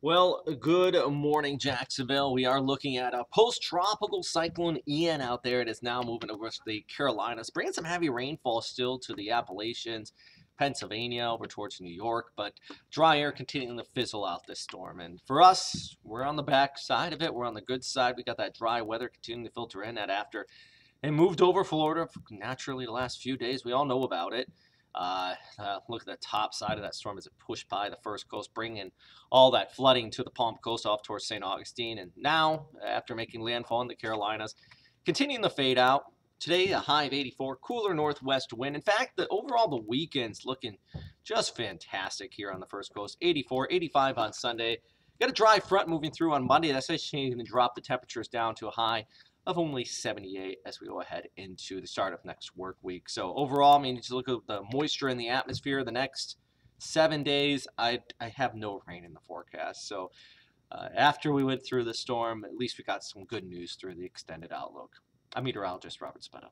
Well, good morning, Jacksonville. We are looking at a post-tropical cyclone Ian out there. It is now moving over to the Carolinas, bringing some heavy rainfall still to the Appalachians, Pennsylvania, over towards New York, but dry air continuing to fizzle out this storm. And for us, we're on the back side of it. We're on the good side. We got that dry weather continuing to filter in. That after it moved over Florida naturally the last few days, we all know about it. Uh, uh, look at the top side of that storm as it pushed by the first coast, bringing all that flooding to the Palm Coast off towards St. Augustine. And now, after making landfall in the Carolinas, continuing the fade out. Today, a high of 84, cooler northwest wind. In fact, the overall the weekend's looking just fantastic here on the first coast. 84, 85 on Sunday. Got a dry front moving through on Monday. That's actually going to drop the temperatures down to a high of only 78 as we go ahead into the start of next work week. So overall, I mean, just look at the moisture in the atmosphere the next seven days. I, I have no rain in the forecast. So uh, after we went through the storm, at least we got some good news through the extended outlook. I'm meteorologist Robert Speta.